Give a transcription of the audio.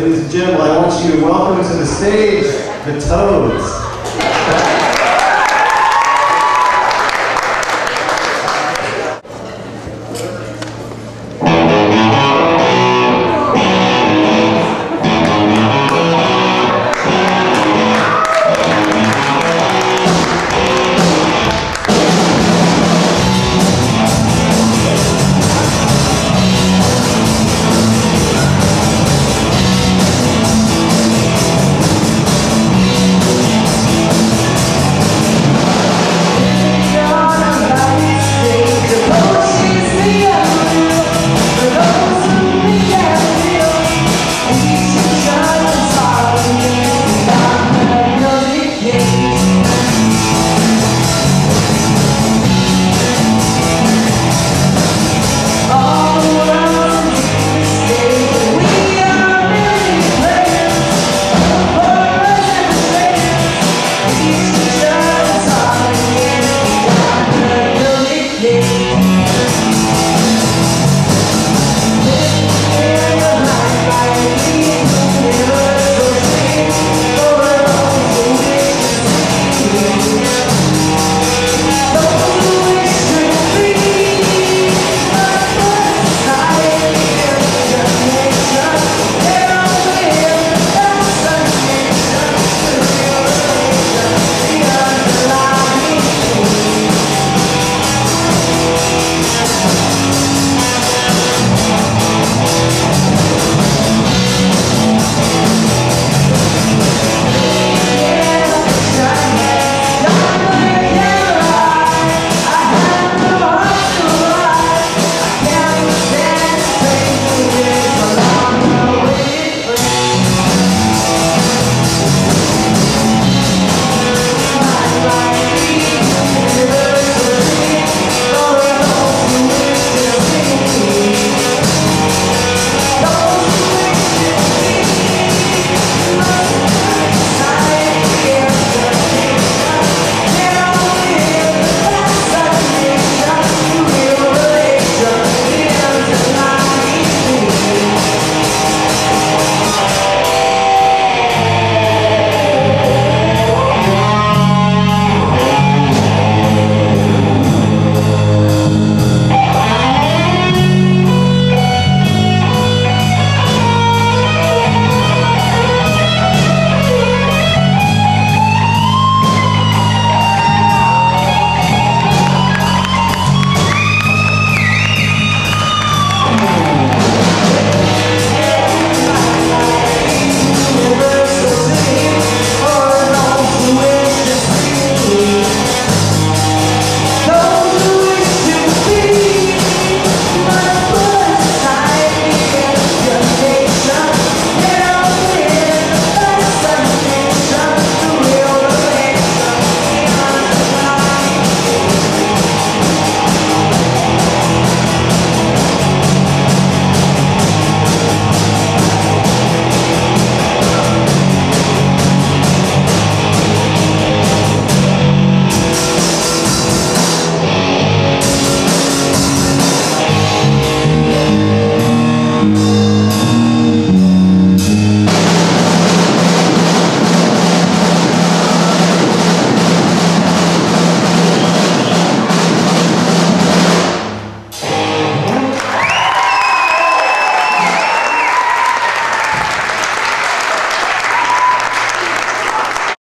Ladies and gentlemen, I want you to welcome to the stage the Toads.